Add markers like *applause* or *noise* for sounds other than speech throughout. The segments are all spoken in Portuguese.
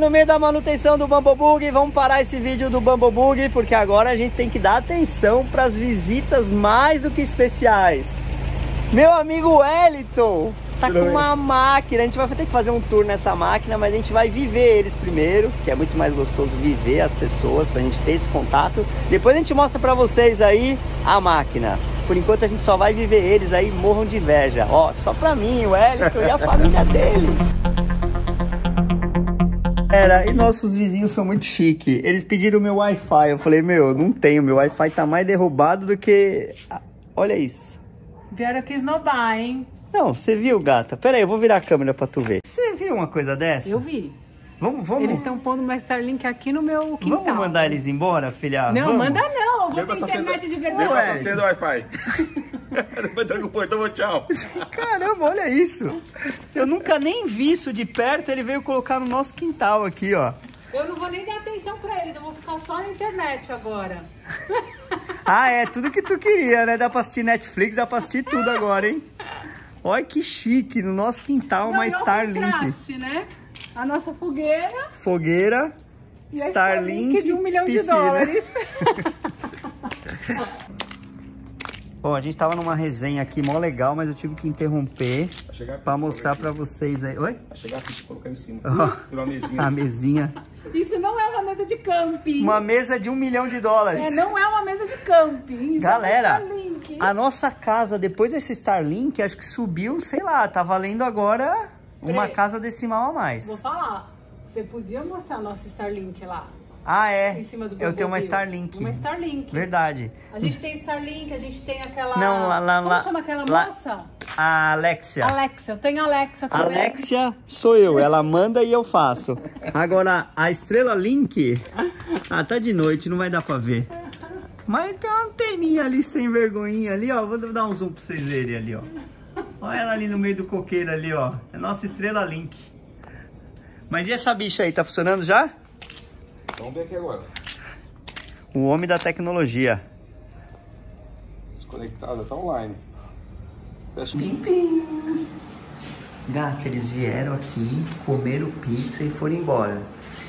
No meio da manutenção do Bumblebug, vamos parar esse vídeo do Bumblebug, porque agora a gente tem que dar atenção para as visitas mais do que especiais. Meu amigo Wellington tá com uma máquina, a gente vai ter que fazer um tour nessa máquina, mas a gente vai viver eles primeiro, que é muito mais gostoso viver as pessoas, pra gente ter esse contato. Depois a gente mostra pra vocês aí a máquina. Por enquanto a gente só vai viver eles aí, morram de inveja. Ó, só pra mim, o Wellington e a família dele. Era, e nossos vizinhos são muito chique. Eles pediram meu Wi-Fi. Eu falei, meu, não tenho. Meu Wi-Fi tá mais derrubado do que. Olha isso. Vieram aqui esnobar, hein? Não, você viu, gata? Pera aí, eu vou virar a câmera pra tu ver. Você viu uma coisa dessa? Eu vi. Vamos, vamos. Eles estão pondo uma Starlink aqui no meu quintal. Vamos mandar eles embora, filha? Não, vamos? manda não. Eu vou ter internet de verdade. Vem passar senha do Wi-Fi. *laughs* Depois tranca o portão, tchau. *laughs* Caramba, olha isso. Eu nunca nem vi isso de perto. Ele veio colocar no nosso quintal aqui, ó. Eu não vou nem dar atenção pra eles. Eu vou ficar só na internet agora. *laughs* Ah, é tudo que tu queria, né? Dá pra assistir Netflix, dá pra assistir tudo agora, hein? Olha que chique, no nosso quintal Não, uma não Starlink. contraste, né? A nossa fogueira Fogueira, e a Starlink, de um milhão piscina. de dólares. *laughs* Bom, a gente tava numa resenha aqui mó legal, mas eu tive que interromper colocar mostrar pra vocês aí. Oi? Vai chegar aqui, colocar em cima. Ó. Virou uma mesinha. A mesinha. Isso não é uma mesa de camping. Uma mesa de um milhão de dólares. É, não é uma mesa de camping. Isso Galera, é uma Starlink. a nossa casa, depois desse Starlink, acho que subiu, sei lá, tá valendo agora uma Peraí. casa decimal a mais. Vou falar. Você podia mostrar a nossa Starlink lá. Ah, é. Em cima do Eu tenho uma. Starlink. Uma Starlink. Verdade. A gente tem Starlink, a gente tem aquela. Não, lá- lá- Como lá- chama aquela lá- moça? A Alexia. Alexa, eu tenho Alexa também. Alexia sou eu, ela manda e eu faço. Agora, a estrela Link, *laughs* ah, tá de noite, não vai dar pra ver. Mas tem uma anteninha ali sem vergonhinha ali, ó. Vou dar um zoom pra vocês verem ali, ó. Olha ela ali no meio do coqueiro ali, ó. É nossa estrela Link. Mas e essa bicha aí, tá funcionando já? Vamos ver aqui agora. O homem da tecnologia. Desconectada, tá online. Fecha. Pim, pim. Gata, eles vieram aqui, comeram pizza e foram embora.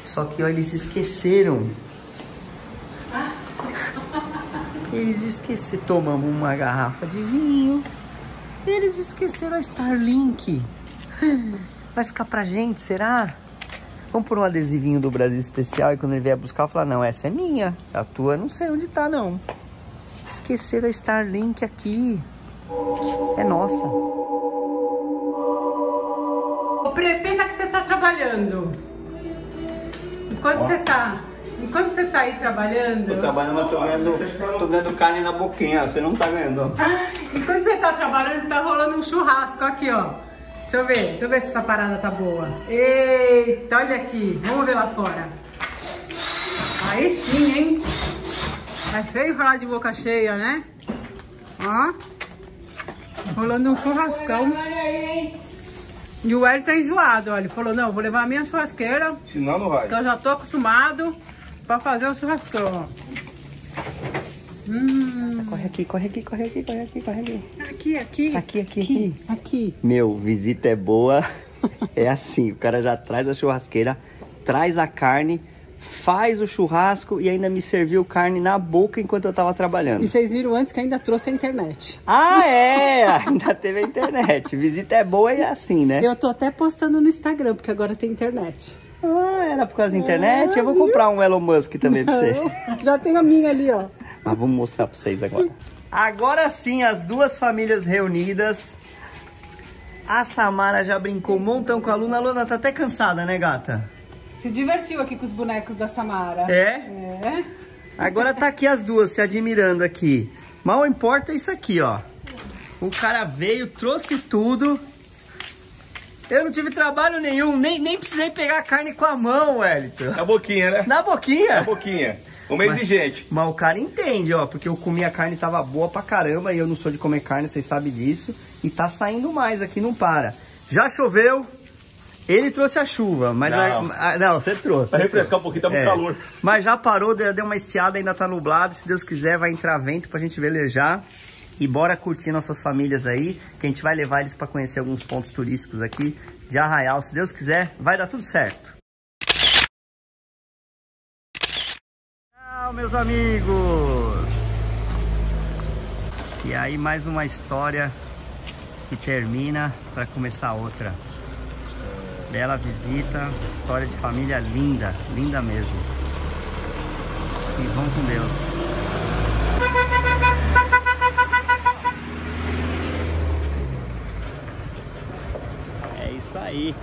Só que, ó, eles esqueceram. *laughs* Eles esqueceram. Tomamos uma garrafa de vinho. Eles esqueceram a Starlink. *gasps* Vai ficar pra gente, será? Vamos por um adesivinho do Brasil Especial e quando ele vier buscar, eu falar, não, essa é minha. A tua não sei onde tá, não. Esqueceram a Starlink aqui. É nossa. Ô, Pre, pena que você tá trabalhando. Enquanto você tá. Enquanto você tá aí trabalhando. trabalhando, mas tô ganhando, tô ganhando carne na boquinha. Você não tá ganhando. Enquanto você tá trabalhando, tá rolando um churrasco aqui, ó. Deixa eu ver, deixa eu ver se essa parada tá boa. Eita, olha aqui. Vamos ver lá fora. Aí sim, hein? É feio falar de boca cheia, né? Ó. Rolando um churrascão. E o Hélio tá enjoado, ó. Ele falou, não, vou levar a minha churrasqueira, Senão não vai. que eu já tô acostumado pra fazer o churrascão, ó. Hum, Corre aqui, corre aqui, corre aqui, corre aqui, corre aqui. aqui, aqui. Aqui, aqui, aqui. Aqui. Meu, visita é boa. *laughs* É assim, o cara já traz a churrasqueira, traz a carne, faz o churrasco e ainda me serviu carne na boca enquanto eu tava trabalhando. E vocês viram antes que ainda trouxe a internet. Ah, é! *laughs* Ainda teve a internet. Visita é boa e é assim, né? Eu tô até postando no Instagram, porque agora tem internet. Ah, era por causa da internet? Eu vou comprar um Elon Musk também pra você. Já tem a minha ali, ó. Mas vamos mostrar pra vocês agora. Agora sim, as duas famílias reunidas. A Samara já brincou um montão com a Luna. A Luna tá até cansada, né, gata? Se divertiu aqui com os bonecos da Samara. É? É. Agora tá aqui as duas se admirando aqui. Mal importa isso aqui, ó. O cara veio, trouxe tudo. Eu não tive trabalho nenhum, nem, nem precisei pegar a carne com a mão, Wellington. Na boquinha, né? Na Na boquinha. O meio exigente. Mas o cara entende, ó, porque eu comi a carne tava boa pra caramba e eu não sou de comer carne, vocês sabem disso. E tá saindo mais aqui, não para. Já choveu, ele trouxe a chuva, mas Não. a- a- não, você trouxe. Você refrescar trouxe. um pouquinho, tá muito calor. Mas já parou, deu deu uma estiada, ainda tá nublado. Se Deus quiser, vai entrar vento pra gente velejar. E bora curtir nossas famílias aí, que a gente vai levar eles pra conhecer alguns pontos turísticos aqui de Arraial. Se Deus quiser, vai dar tudo certo. Tchau, meus amigos! E aí, mais uma história que termina para começar outra. Bela visita, história de família linda, linda mesmo. E vão com Deus. É isso aí.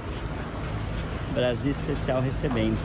Brasil Especial recebendo.